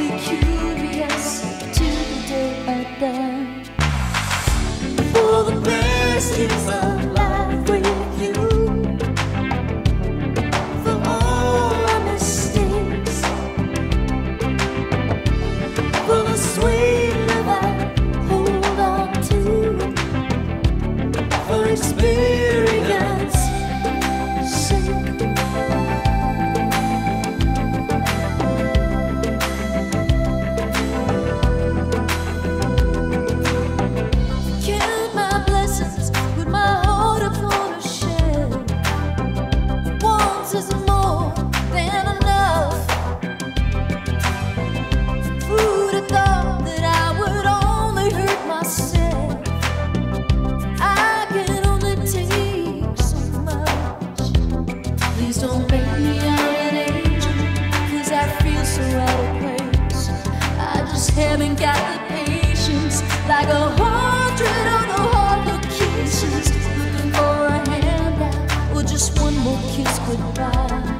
be curious till the day I die. haven't got the patience like a hundred other hard kisses looking for a handout or just one more kiss goodbye.